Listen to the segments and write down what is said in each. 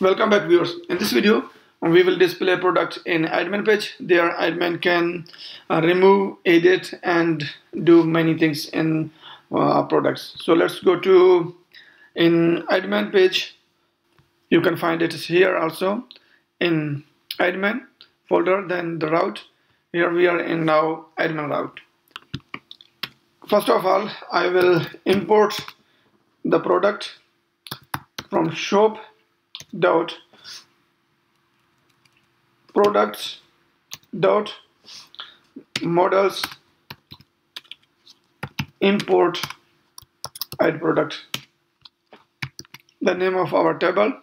Welcome back viewers. In this video we will display products in admin page. There admin can uh, remove, edit and do many things in uh, products. So let's go to in admin page. You can find it here also in admin folder then the route. Here we are in now admin route. First of all I will import the product from shop dot products dot models import add product. The name of our table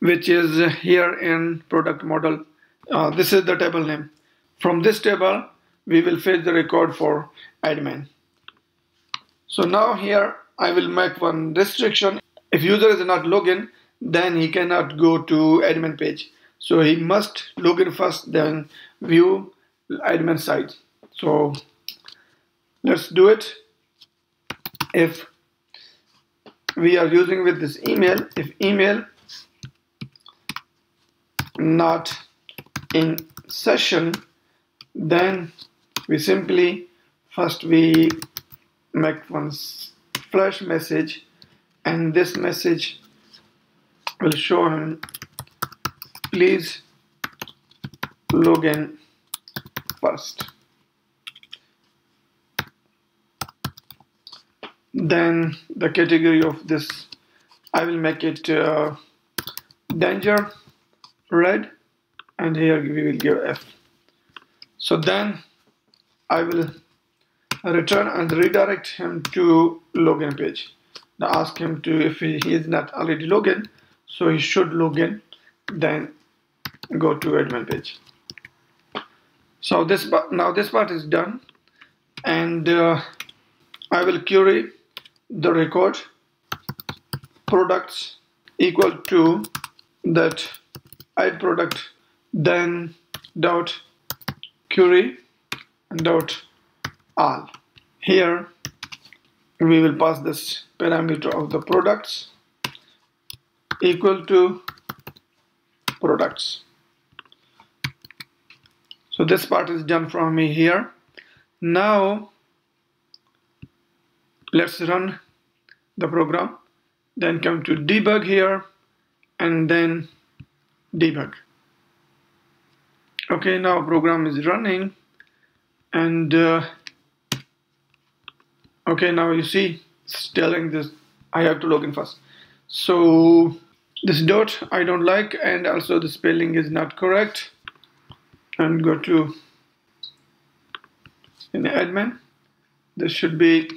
which is here in product model. Uh, this is the table name. From this table we will fetch the record for admin. So now here I will make one restriction if user is not login, then he cannot go to admin page. So he must login first, then view admin site. So let's do it. If we are using with this email, if email not in session, then we simply first we make one flash message and this message will show him. Please log in first. Then the category of this I will make it uh, danger red and here we will give F. So then I will return and redirect him to login page now ask him to if he, he is not already logged in, so he should log in then go to admin page. So this now this part is done and uh, I will query the record. Products equal to that i product then dot query and dot all. Here we will pass this parameter of the products equal to products. So this part is done from me here. Now let's run the program then come to debug here and then debug. Okay now program is running and uh, okay now you see telling this I have to log in first. So this dot I don't like and also the spelling is not correct. And go to in the admin. This should be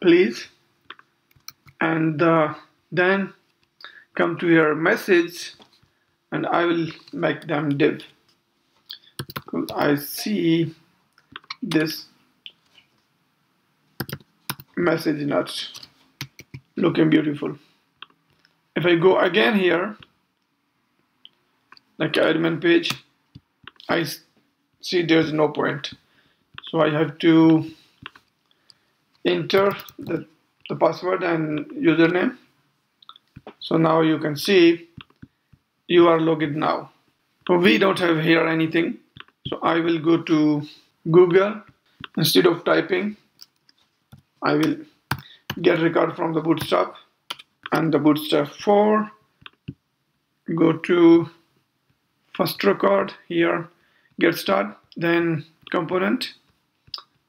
please. And uh, then come to your message and I will make them div I see this message not looking beautiful. If I go again here like admin page I see there's no point. So I have to enter the, the password and username. So now you can see you are logged now. So we don't have here anything. So I will go to Google. Instead of typing I will get record from the bootstrap. And the bootstrap 4 go to first record here get start then component.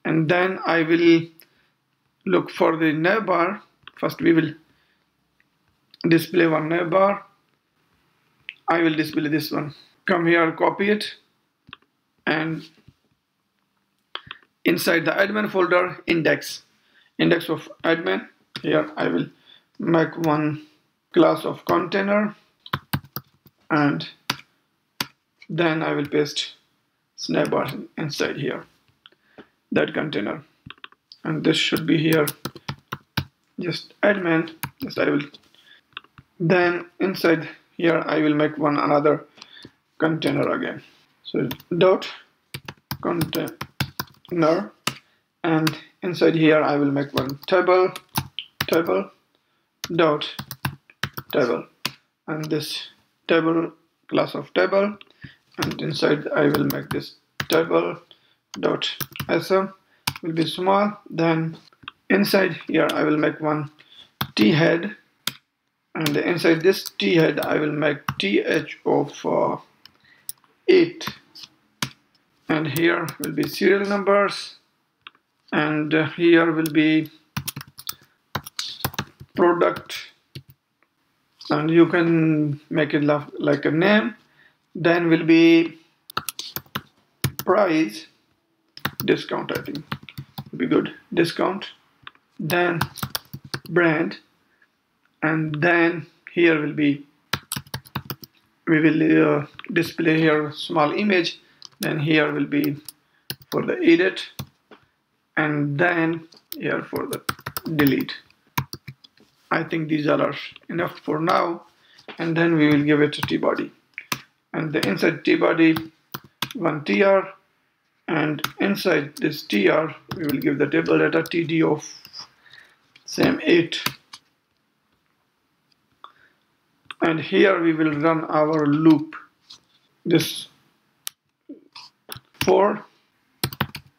And then I will look for the navbar first we will display one navbar I will display this one. Come here copy it. And inside the admin folder index index of admin. Here I will make one class of container and then I will paste snapbar inside here that container. And this should be here. Just admin just I will then inside here I will make one another container again. So dot container and inside here I will make one table table dot table. And this table class of table. And inside I will make this table dot sm will be small. Then inside here I will make one t head and inside this t head I will make th of uh, 8 and here will be serial numbers and uh, here will be product. And you can make it like a name. Then will be price discount I think. Will be good. Discount then brand and then here will be we will uh, display here small image. Then here will be for the edit and then here for the delete. I think these are enough for now. And then we will give it a t-body. And the inside t-body one tr and inside this tr we will give the table data td of same 8 and here we will run our loop. This for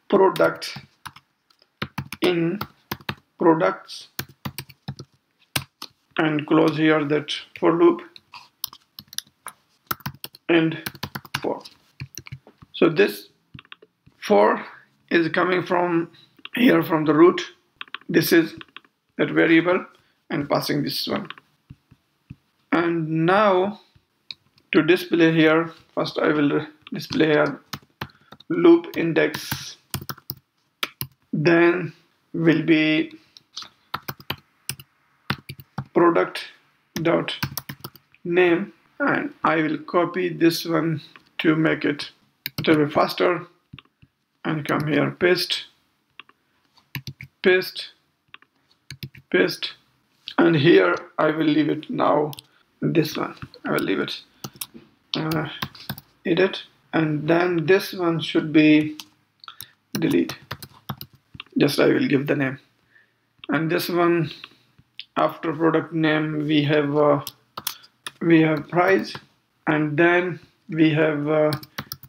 product in products and close here that for loop and for. So this for is coming from here from the root. This is that variable and passing this one. And now to display here first I will display here loop index then will be product dot name and I will copy this one to make it a little bit faster. And come here paste paste paste. And here I will leave it now this one. I will leave it uh, edit. And then this one should be delete just I will give the name. And this one after product name we have uh, we have price and then we have uh,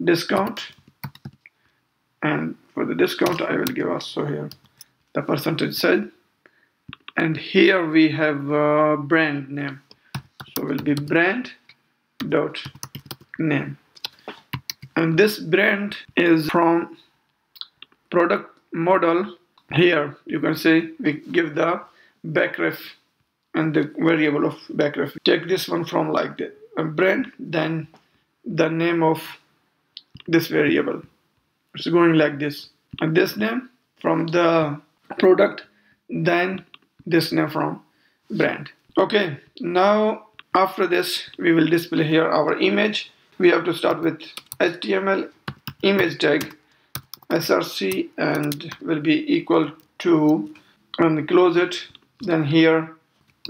discount. And for the discount I will give also here the percentage sale and here we have uh, brand name. So will be brand dot name. And this brand is from product model here you can say we give the backref and the variable of backref. Take this one from like the brand, then the name of this variable. It's going like this. And this name from the product, then this name from brand. Okay, now after this, we will display here our image. We have to start with HTML image tag src and will be equal to and close it then here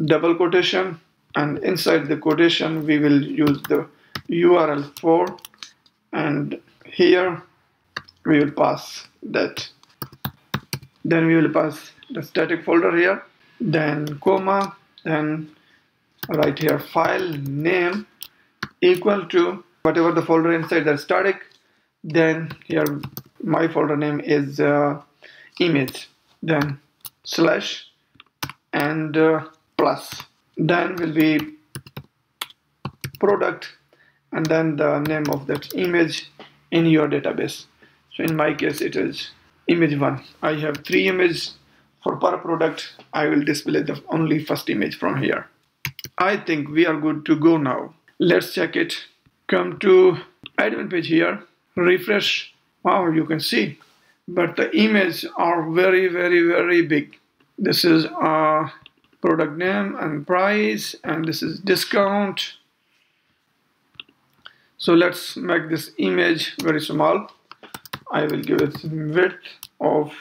double quotation and inside the quotation we will use the url for and here we will pass that. Then we will pass the static folder here then comma then write here file name equal to whatever the folder inside the static then here my folder name is uh, image then slash and uh, plus. Then will be product and then the name of that image in your database. So in my case it is image one. I have three images for per product. I will display the only first image from here. I think we are good to go now. Let's check it. Come to admin page here. Refresh wow you can see. But the images are very very very big. This is a product name and price and this is discount. So let's make this image very small. I will give it width of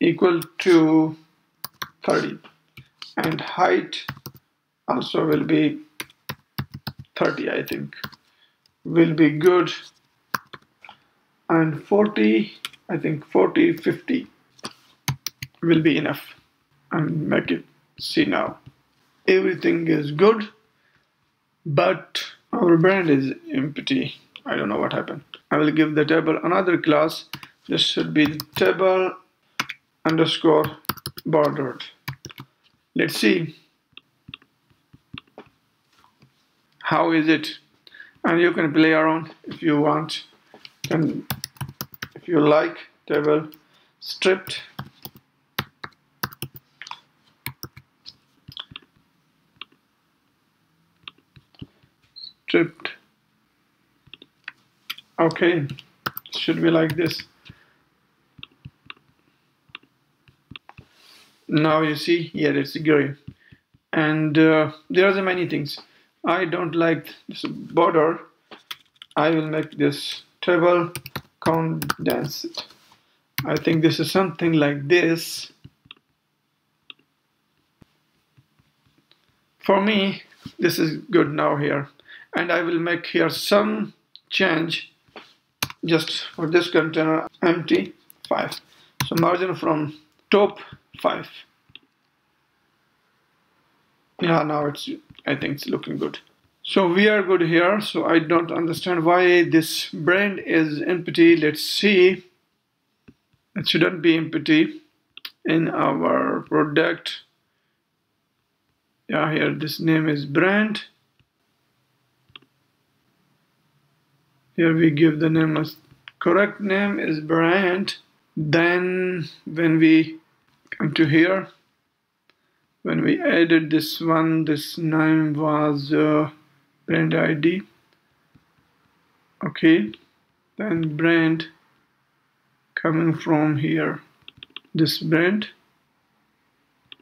equal to 30 and height also will be 30 I think. Will be good and 40 I think 40 50 will be enough. And make it see now. Everything is good but our brand is empty. I don't know what happened. I will give the table another class. This should be the table underscore bordered. Let's see. How is it? And you can play around if you want and if you like table stripped stripped. Okay. Should be like this. Now you see here it's gray. And uh, there are many things. I don't like this border. I will make this table condensed. I think this is something like this. For me this is good now here. And I will make here some change just for this container empty 5 so margin from top 5 yeah now it's I think it's looking good so we are good here so I don't understand why this brand is empty. Let's see. It shouldn't be empty in our product. Yeah here this name is brand. Here we give the name as correct name is brand. Then when we come to here when we added this one this name was uh, brand ID okay then brand coming from here. This brand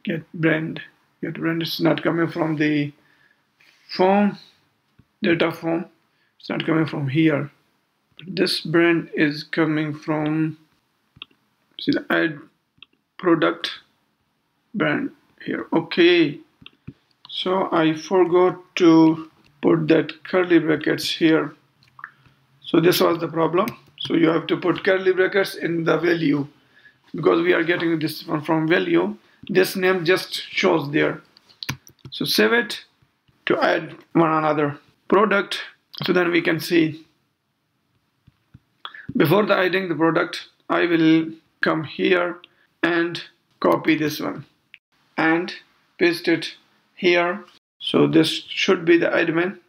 get brand get brand. Is not coming from the form data form. It's not coming from here. This brand is coming from see the add product brand here. Okay so I forgot to put that curly brackets here. So this was the problem. So you have to put curly brackets in the value. Because we are getting this one from value this name just shows there. So save it to add one another product. So then we can see. Before the adding the product I will come here and copy this one. And paste it here so this should be the admin.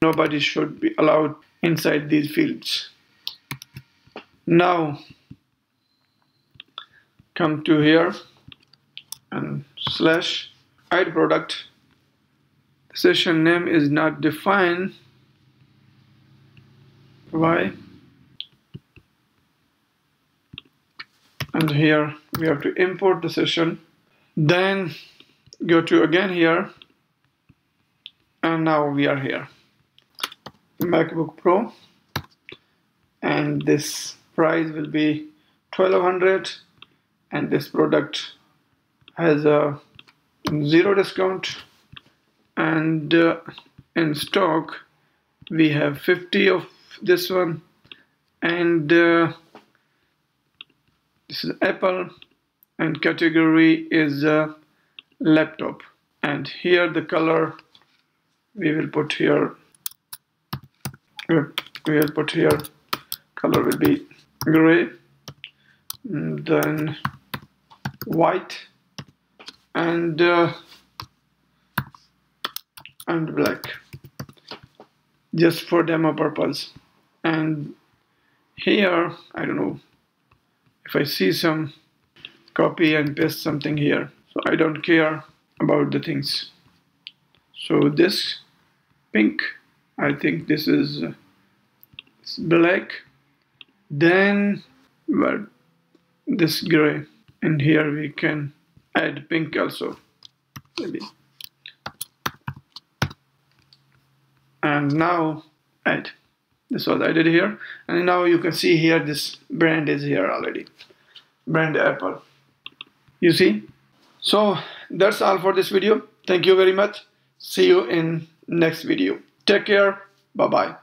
Nobody should be allowed inside these fields. Now come to here and slash add product. The session name is not defined. Why? And here we have to import the session. Then go to again here and now we are here. MacBook Pro. And this price will be 1200 and this product has a zero discount. And uh, in stock we have 50 of this one. And uh, this is Apple. And category is uh, laptop. And here the color we will put here we will put here color will be gray then white and uh, and black just for demo purpose and here I don't know if I see some copy and paste something here so I don't care about the things. So this pink. I think this is uh, black. Then well, this gray. And here we can add pink also. Maybe. And now add. This was added here. And now you can see here this brand is here already. Brand apple. You see? So that's all for this video. Thank you very much. See you in next video. Take care. Bye bye